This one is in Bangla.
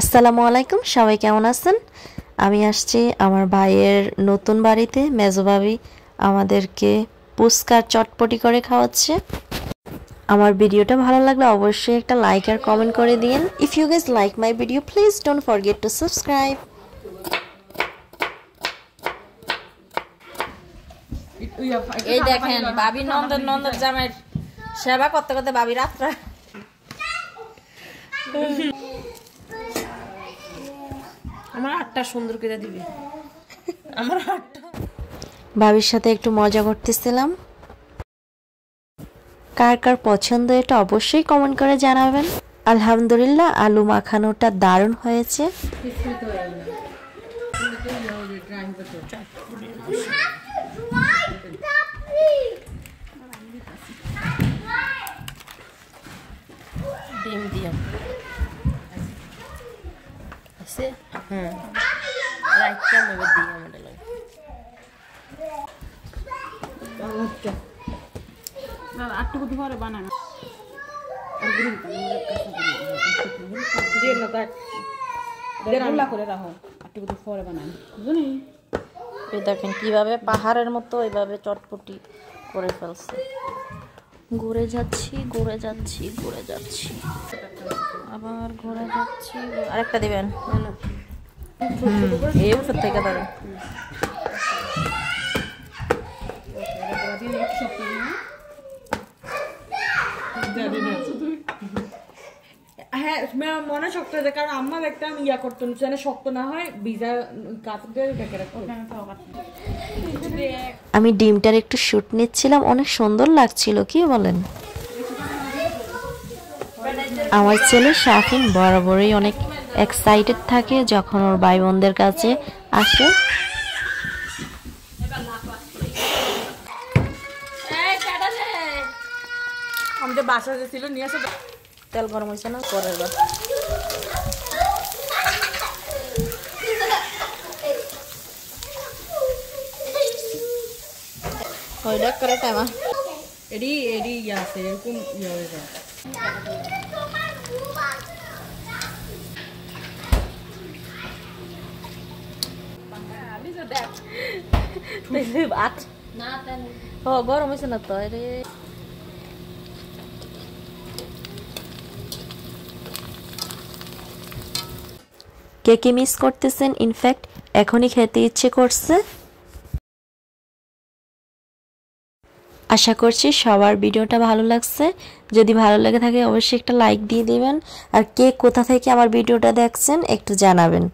আসসালামু আলাইকুম, সবাই কেমন আছেন? আমি আসছি আমার ভাইয়ের নতুন বাড়িতে, মেজো ভাবি আমাদেরকে পুস্কার চটপটি করে খাওয়াচ্ছে। আমার ভিডিওটা ভালো লাগলে অবশ্যই একটা লাইক আর কমেন্ট করে দিন if you guys like my video please don't forget to subscribe এই দেখেন বাবি নন্দন নন্দন জামাইয়ের সেবা করতে করতে বাবি রাত্রা। আমার হাতটা সুন্দর করে দিবি। আমার হাতটা ভাবির সাথে একটু মজা করতেছিলাম। কার কার পছন্দ এটা অবশ্যই কমেন্ট করে জানাবেন। আলহামদুলিল্লাহ আলু মাখানোটা দারুণ হয়েছে। ডিম দিয়ে। আছে? রাইটটা নেবে দিয়ে আমাদের এই দেখেন কীভাবে পাহাড়ের মতো এইভাবে চটপটি করে ফেলছে। ঘুরে যাচ্ছি ঘুরে যাচ্ছি ঘুরে যাচ্ছি। আবার ঘুরে যাচ্ছি। আরেকটা দিবেন? এই উপর থেকে হ্যাঁ মনে শক্ত হয়ে যায় কারণ আম্মা দেখতাম ইয়া করতো যেন শক্ত না হয় ভিজা দিয়ে ঢেকে রাখতো। আমি ডিমটার একটু শ্যুট নিচ্ছিলাম অনেক সুন্দর লাগছিল কি বলেন? আমার ছেলে শাফিন বরাবরই অনেক এক্সাইটেড থাকে যখন ওর ভাই বোনদের কাছে আসে। আমাদের বাসা যে ছিল নিয়ে আসে তেল গরম হয়েছে না? পরের বার। ওইটা করে টাইমা এডি এডি ইয়া আছে এরকম ইয়া হয়ে যায় ও গরম হয়েছে না তো? রে কে কে মিস করতেছেন? ইনফ্যাক্ট এখনই খেতে ইচ্ছে করছে। আশা করছি সবার ভিডিওটা ভালো লাগছে। যদি ভালো লেগে থাকে অবশ্যই একটা লাইক দিয়ে দিবেন। আর কে কোথা থেকে আমার ভিডিওটা দেখছেন একটু জানাবেন।